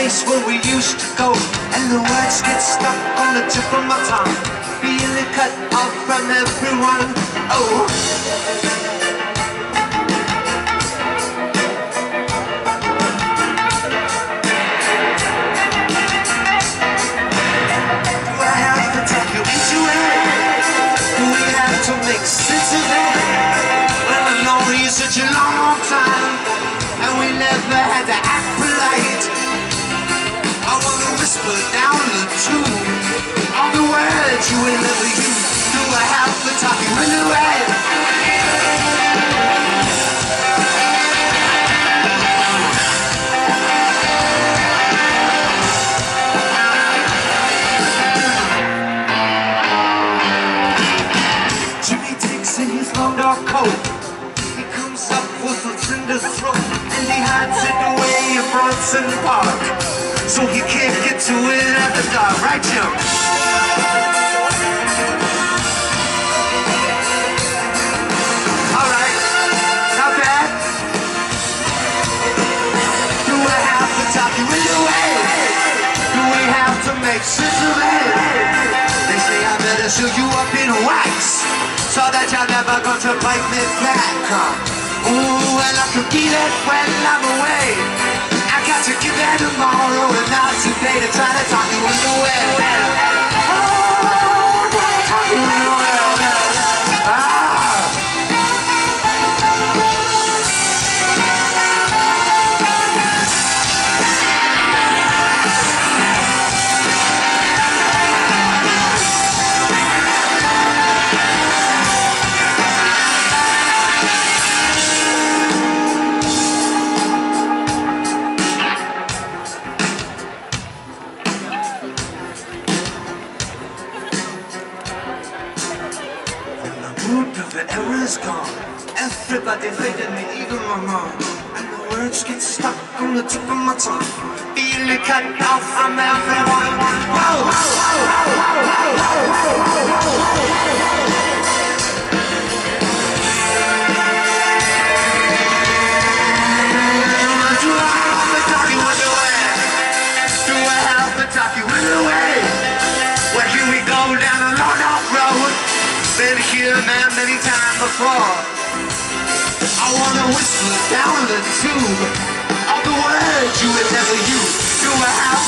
place where we used to go, and the words get stuck on the tip of my tongue, feeling cut off from everyone. Oh. Do I have to take you into it? We have to make sense of it? Wanna down the tube all the words you will never use. Do I have to talk you into it? Jimmy takes in his long dark coat. He comes up with a tender throat and he hides it away in Bronson Park. So he can't get to it the dark, right, Jim? Alright, not bad. Have to talk you it? Do we have to make? They say I better show you up in wax So that you're never going to bite me back? Ooh, and I could get it when I'm away today To try to talk you the era is gone. Everybody hated me, even my mom. And the words get stuck on the tip of my tongue. Feeling cut off from everyone. Whoa! Do I before. I wanna whisper down the tube all the words you would never use. Do I have